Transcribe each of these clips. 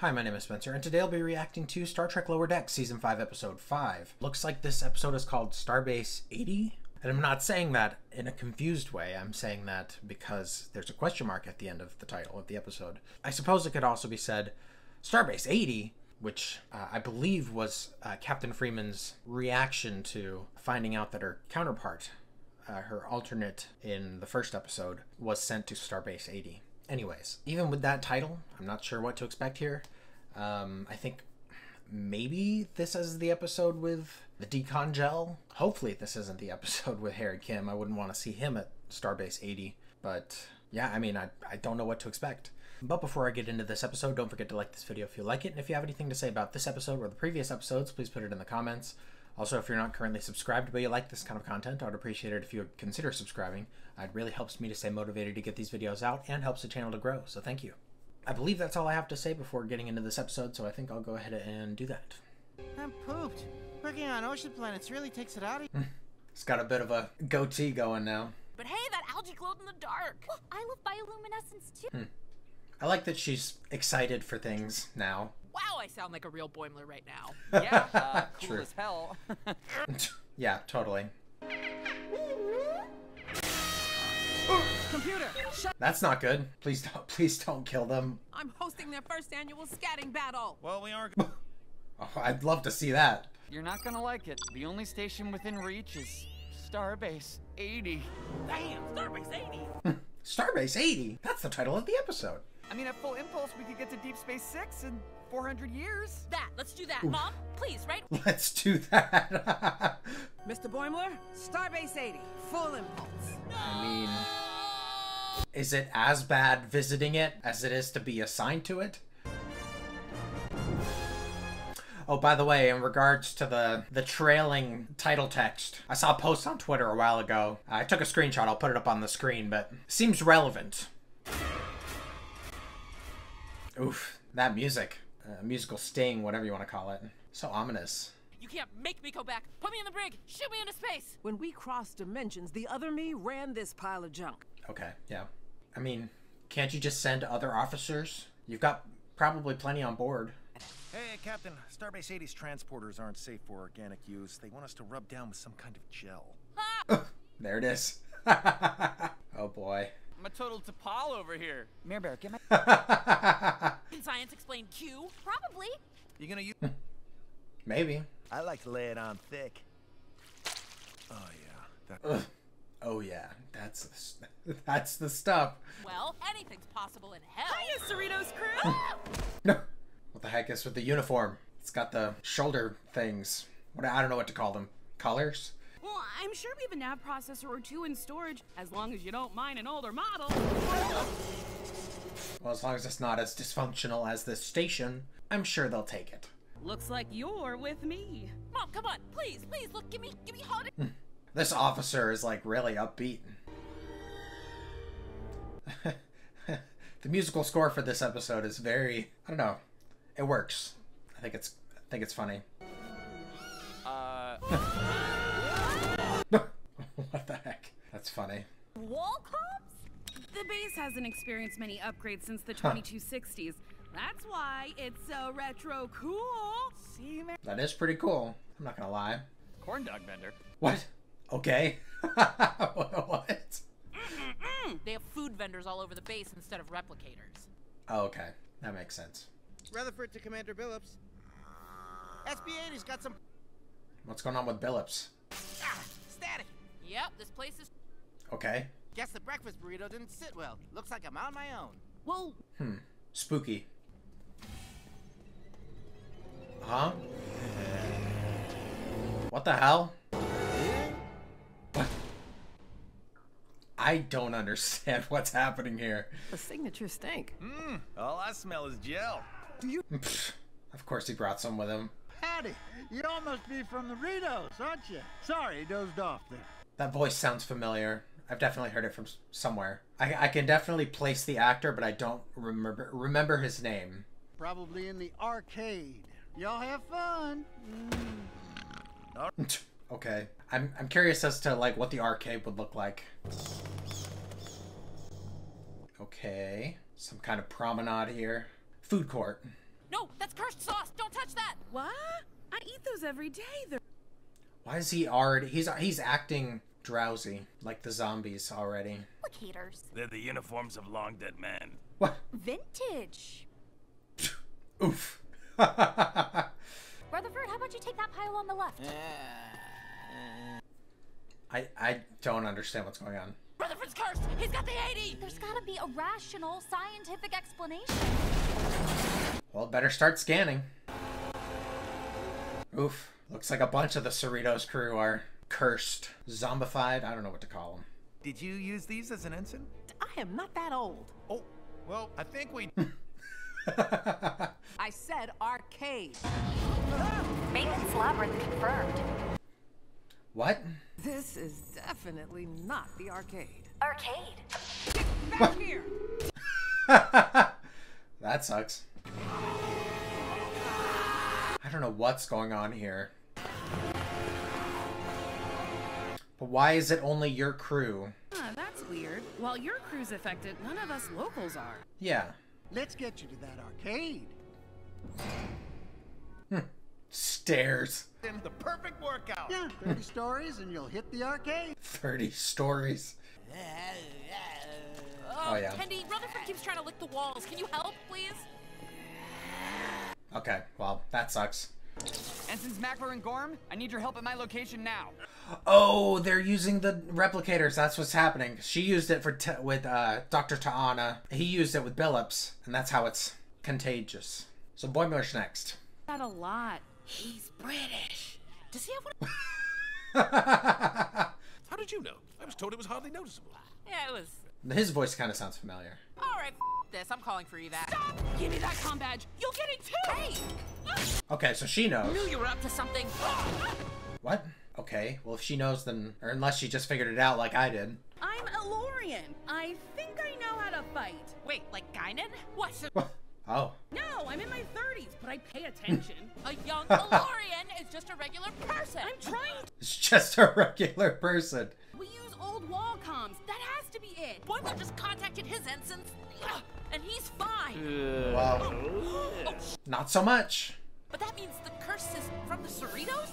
Hi, my name is Spencer, and today I'll be reacting to Star Trek Lower Decks Season 5, Episode 5. Looks like this episode is called Starbase 80, and I'm not saying that in a confused way. I'm saying that because there's a question mark at the end of the title of the episode. I suppose it could also be said Starbase 80, which uh, I believe was uh, Captain Freeman's reaction to finding out that her counterpart, uh, her alternate in the first episode, was sent to Starbase 80. Anyways, even with that title, I'm not sure what to expect here. Um, I think maybe this is the episode with the decon gel. Hopefully, this isn't the episode with Harry Kim. I wouldn't want to see him at Starbase 80. But yeah, I mean, I, I don't know what to expect. But before I get into this episode, don't forget to like this video if you like it. And if you have anything to say about this episode or the previous episodes, please put it in the comments. Also, if you're not currently subscribed but you like this kind of content, I would appreciate it if you would consider subscribing. It really helps me to stay motivated to get these videos out and helps the channel to grow, so thank you. I believe that's all I have to say before getting into this episode, so I think I'll go ahead and do that. I'm pooped. Working on ocean planets really takes it out of you. It's got a bit of a goatee going now. But hey, that algae glowed in the dark. Well, I love bioluminescence too. Hmm. I like that she's excited for things now. Wow, I sound like a real Boimler right now. Yeah, uh, cool True. as hell. yeah, totally. Computer, shut. That's not good. Please don't please don't kill them. I'm hosting their first annual scatting battle. Well, we are. Oh, I'd love to see that. You're not gonna like it. The only station within reach is Starbase 80. Damn, Starbase 80. Starbase 80. That's the title of the episode. I mean, at full impulse, we could get to Deep Space Six in 400 years. That, let's do that. Mom, please, right? Let's do that. Mr. Boimler, Starbase 80, full impulse. I mean, is it as bad visiting it as it is to be assigned to it? Oh, by the way, in regards to the the trailing title text, I saw a post on Twitter a while ago. I took a screenshot. I'll put it up on the screen, but seems relevant. Oof, that music, uh, musical sting, whatever you want to call it, so ominous. You can't make me go back. Put me in the brig. Shoot me into space. When we crossed dimensions, the other me ran this pile of junk. Okay, yeah. I mean, can't you just send other officers? You've got probably plenty on board. Hey, Captain. Starbase 80's transporters aren't safe for organic use. They want us to rub down with some kind of gel. There it is. oh boy. I'm a total T'Pol over here. Mirror Bear, get my. Can science explain Q? Probably. You gonna use? Maybe. I like to lay it on thick. Oh yeah. That... Ugh. Oh yeah, that's the, s- that's the stuff. Well, anything's possible in hell. Hiya, Cerritos crew! No. What the heck is with the uniform? It's got the shoulder things. What I don't know what to call them. Colors? I'm sure we have a nav processor or two in storage, as long as you don't mind an older model. Well, as long as it's not as dysfunctional as this station, I'm sure they'll take it. Looks like you're with me. Mom, come on, please, please, look, give me, give me hot. Hmm. This officer is like really upbeat. the musical score for this episode is very I don't know. It works. I think it's I think it's funny. That's funny. Wall cops? The base hasn't experienced many upgrades since the 2260s. That's why it's so retro cool. see, man. That is pretty cool. I'm not gonna lie. Corn dog vendor. What? Okay. what? They have food vendors all over the base instead of replicators. Oh, okay. That makes sense. Rutherford to Commander Billups. SB-80's got some What's going on with Billups? ah, static. Yep, this place is. Okay. Guess the breakfast burrito didn't sit well. Looks like I'm on my own. Well, Hmm. Spooky. Huh? What the hell? What? I don't understand what's happening here. The signatures stink. Mmm, all I smell is gel. Pfft, of course he brought some with him. Patty, You all must be from the Ritos, aren't you? Sorry, dozed off there. That voice sounds familiar. I've definitely heard it from somewhere. I, I can definitely place the actor, but I don't remember remember his name. Probably in the arcade. Y'all have fun. Mm. okay. I'm I'm curious as to like what the arcade would look like. Okay. Some kind of promenade here. Food court. No No, that's cursed sauce. Don't touch that. What? I eat those every day. They're Why is he already? He's he's acting drowsy like the zombies already. Applicators. They're the uniforms of long dead men. What? Vintage. Oof. Rutherford, how about you take that pile on the left? I I don't understand what's going on. Rutherford's cursed. He's got the 80. There's gotta be a rational, scientific explanation. Well, better start scanning. Oof. Looks like a bunch of the Cerritos crew are cursed, zombified. I don't know what to call them. Did you use these as an ensign? I am not that old. Oh, well, I think we. I said arcade. Maintenance labyrinth confirmed. what? This is definitely not the arcade. Arcade. Back here! that sucks. I don't know what's going on here. But why is it only your crew? Huh, that's weird. While your crew's affected, none of us locals are. Yeah. Let's get you to that arcade. Hmm. Stairs. the perfect workout. Yeah, 30 stories and you'll hit the arcade. 30 stories. Oh, oh, yeah. Tendi, Rutherford keeps trying to lick the walls. Can you help, please? Okay, well, that sucks. Ensigns Mackler and Gorm, I need your help at my location now. Oh, they're using the replicators. That's what's happening. She used it for t- with uh, Dr. Ta'ana. He used it with Billups, and that's how it's contagious. So Boimler's next. That a lot. He's British. Does he have one? How did you know? I was told it was hardly noticeable. Yeah, it was. His voice kind of sounds familiar. All right, this. I'm calling for evac. Stop! Give me that com badge. You'll get it too. Hey! Okay, so she knows. Knew you were up to something. What? Okay, well, if she knows, then. Or unless she just figured it out like I did. I'm El-Aurian. I think I know how to fight. Wait, like Guinan? What's a, Oh. No, I'm in my 30s, but I pay attention. a young Valorian is just a regular person. I'm trying It's just a regular person. We use old wall comms. That has to be it. Boimler just contacted his ensigns, and he's fine. Well, Oh, not so much. but that means the curse is from the Cerritos?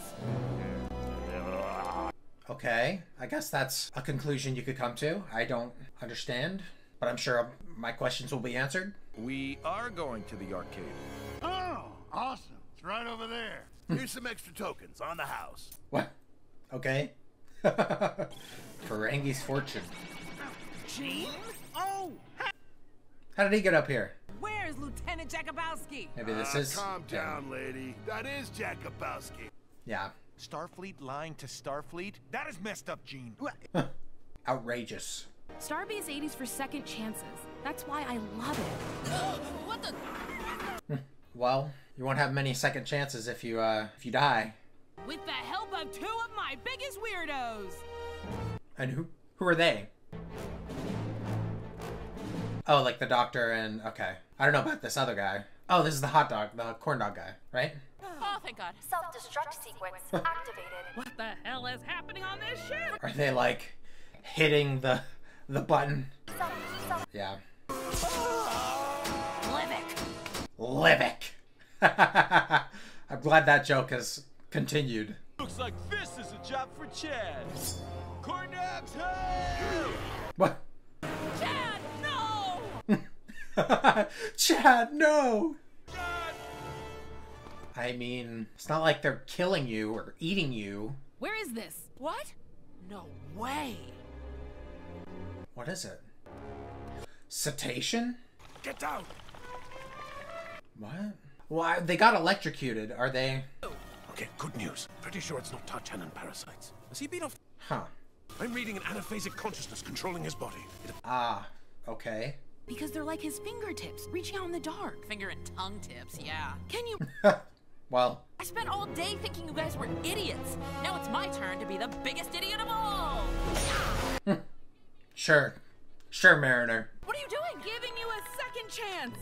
Okay, I guess that's a conclusion you could come to. I don't understand, but I'm sure my questions will be answered. We are going to the arcade. Oh, awesome. It's right over there. Hmm. Here's some extra tokens on the house. What? Okay. Ferengi's fortune. Gene? Oh, How did he get up here? where's Lieutenant Jakubowski? Maybe this Ah, is. Calm yeah. down, lady. That is Jakubowski. Yeah. Starfleet lying to Starfleet? That is messed up, Gene. Outrageous. Starbase 80s for second chances. That's why I love it. What the? Well, you won't have many second chances if you uh if you die. With the help of two of my biggest weirdos. And who who are they? Oh, like the doctor and okay. I don't know about this other guy. Oh, this is the hot dog, the corn dog guy, right? Oh, thank God. Self-destruct sequence activated. What the hell is happening on this ship? Are they like hitting the the button? Self, self, Yeah. Livick. Livick. I'm glad that joke has continued. Looks like this is a job for Chad. Corn dogs, hey! What? Chad, no! Chad, no. Chad! I mean, it's not like they're killing you or eating you. Where is this? What? No way. What is it? Cetacean? Get down. What? Well, they got electrocuted. Are they? Okay, good news. Pretty sure it's not Tartanan parasites. Has he been off? Huh. I'm reading an anaphasic consciousness controlling his body. It Ah. Okay. Because they're like his fingertips, reaching out in the dark. Finger and tongue tips, yeah. Can you? Well, I spent all day thinking you guys were idiots. Now it's my turn to be the biggest idiot of all. sure. Sure, Mariner. What are you doing? Giving you a second chance.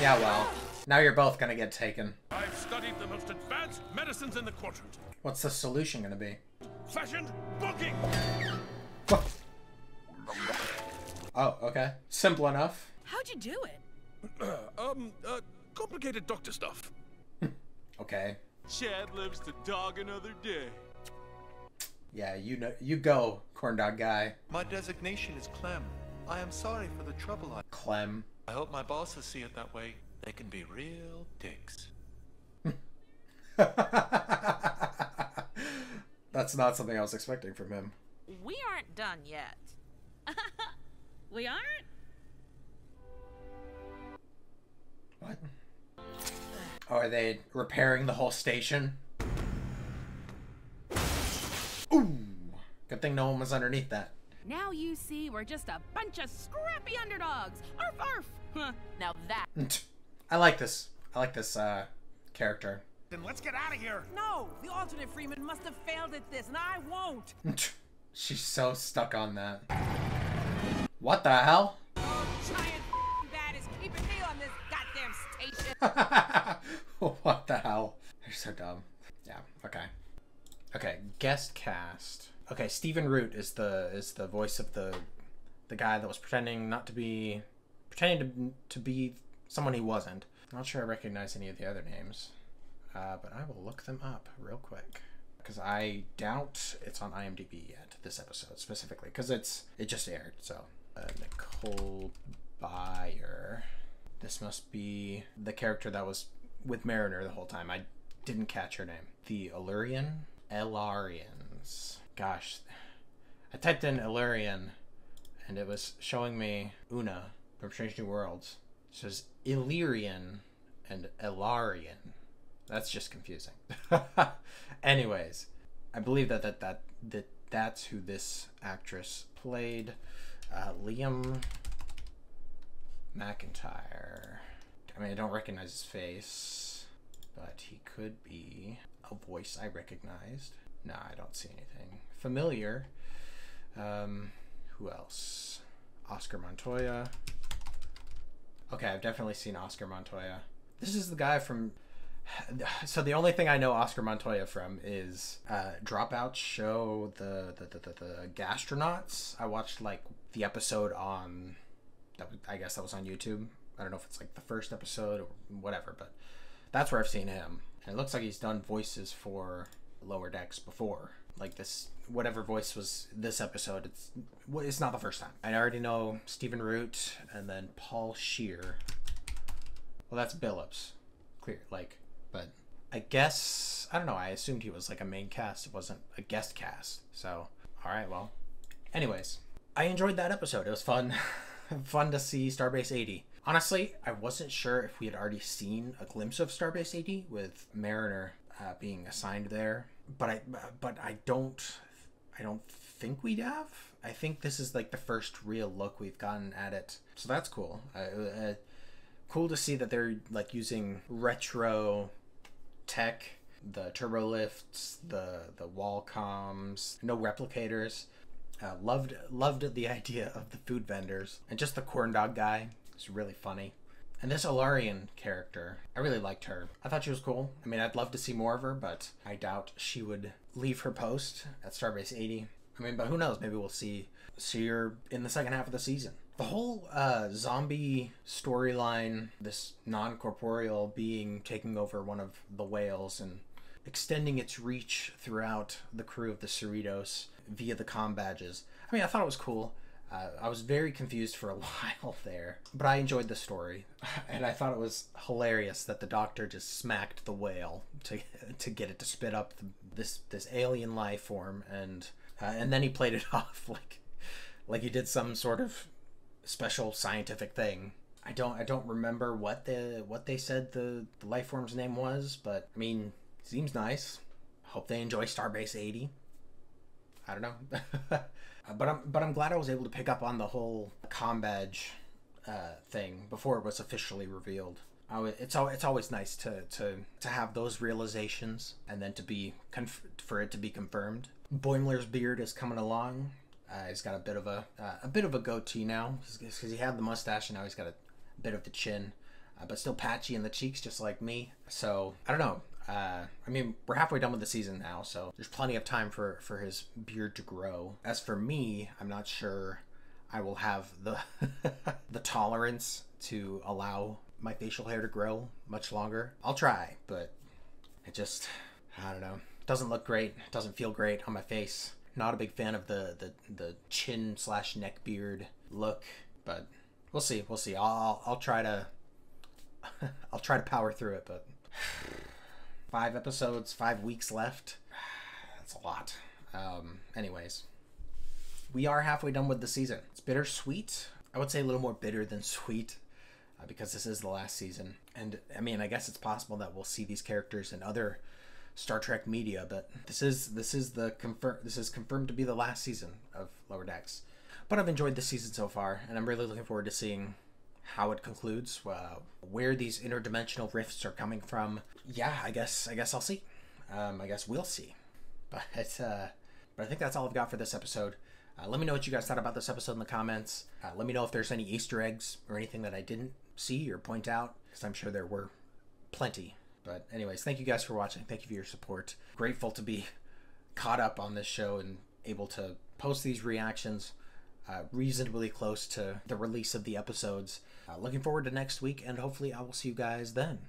Yeah, well. Now you're both gonna get taken. I've studied the most advanced medicines in the quadrant. What's the solution gonna be? Fashioned booking. Oh, okay. Simple enough. How'd you do it? Um, uh, Complicated doctor stuff. Okay. Chad lives to dog another day. Yeah, you know, you go, corn dog guy. My designation is Clem. I am sorry for the trouble I. Clem. I hope my bosses see it that way. They can be real dicks. That's not something I was expecting from him. We aren't done yet. We aren't? What? Oh, are they repairing the whole station? Ooh! Good thing no one was underneath that. Now you see we're just a bunch of scrappy underdogs. Arf arf. Huh. Now that I like this. I like this uh, character. Then let's get out of here. No, the alternate Freeman must have failed at this, and I won't. She's so stuck on that. What the hell? Oh, Giant bat is keeping me on this goddamn station. what the hell? They're so dumb. Yeah. Okay. Okay. Guest cast. Okay. Stephen Root is the is the voice of the the guy that was pretending not to be pretending to to be someone he wasn't. Not sure I recognize any of the other names, uh, but I will look them up real quick because I doubt it's on IMDb yet. This episode specifically because it's it just aired. So uh, Nicole Byer. This must be the character that was with Mariner the whole time. I didn't catch her name. The Illyrian? El-Aurians. Gosh. I typed in Illyrian and it was showing me Una from Strange New Worlds. It says Illyrian and El-Aurian. That's just confusing. Anyways, I believe that that, that that that's who this actress played. Uh, Liam McIntyre. I mean, I don't recognize his face, but he could be a voice I recognized. Nah, I don't see anything familiar. Um, who else? Oscar Montoya. Okay, I've definitely seen Oscar Montoya. This is the guy from. So the only thing I know Oscar Montoya from is uh, Dropout show the the, the the the gastronauts. I watched like the episode on that. I guess that was on YouTube. I don't know if it's like the first episode or whatever, but that's where I've seen him. And it looks like he's done voices for Lower Decks before. Like this, whatever voice was this episode, it's it's not the first time. I already know Stephen Root and then Paul Scheer. Well, that's Billups, clear. Like, but I guess I don't know. I assumed he was like a main cast. It wasn't a guest cast. So, all right. Well, anyways, I enjoyed that episode. It was fun, fun to see Starbase 80. Honestly, I wasn't sure if we had already seen a glimpse of Starbase 80 with Mariner uh, being assigned there, but I but I don't I don't think we'd have. I think this is like the first real look we've gotten at it, so that's cool. Uh, uh, cool to see that they're like using retro tech, the turbo lifts, the the wall comms, no replicators. Uh, loved loved the idea of the food vendors and just the corn dog guy. It's really funny. And this El-Aurian character, I really liked her. I thought she was cool. I mean, I'd love to see more of her, but I doubt she would leave her post at Starbase 80. I mean, but who knows? Maybe we'll see see her in the second half of the season. The whole uh, zombie storyline, this non-corporeal being taking over one of the whales and extending its reach throughout the crew of the Cerritos via the com badges. I mean, I thought it was cool. Uh, I was very confused for a while there, but I enjoyed the story, and I thought it was hilarious that the doctor just smacked the whale to to get it to spit up the, this this alien life form, and uh, and then he played it off like like he did some sort of special scientific thing. I don't I don't remember what the what they said the, the life form's name was, but I mean, seems nice. Hope they enjoy Starbase 80. I don't know. Uh, but I'm but I'm glad I was able to pick up on the whole com badge uh, thing before it was officially revealed. I w- it's al- it's always nice to, to to have those realizations and then to be conf- for it to be confirmed. Boimler's beard is coming along. Uh, he's got a bit of a uh, a bit of a goatee now because he had the mustache and now he's got a bit of the chin, uh, but still patchy in the cheeks just like me. So I don't know. Uh, I mean, we're halfway done with the season now, so there's plenty of time for for his beard to grow. As for me, I'm not sure I will have the the tolerance to allow my facial hair to grow much longer. I'll try, but it just I don't know. Doesn't look great. Doesn't feel great on my face. Not a big fan of the the, the chin slash neck beard look, but we'll see. We'll see. I'll I'll try to I'll try to power through it, but five episodes, five weeks left. That's a lot. Um, anyways, we are halfway done with the season. It's bittersweet. I would say a little more bitter than sweet uh, because this is the last season. And I mean, I guess it's possible that we'll see these characters in other Star Trek media, but this is this is the confirm this is confirmed to be the last season of Lower Decks. But I've enjoyed this season so far, and I'm really looking forward to seeing how it concludes, uh, where these interdimensional rifts are coming from. Yeah, I guess I guess I'll see. Um, I guess we'll see. But uh, but I think that's all I've got for this episode. Uh, let me know what you guys thought about this episode in the comments. Uh, let me know if there's any Easter eggs or anything that I didn't see or point out, because I'm sure there were plenty. But anyways, thank you guys for watching. Thank you for your support. Grateful to be caught up on this show and able to post these reactions uh, reasonably close to the release of the episodes. Uh, looking forward to next week, and hopefully I will see you guys then.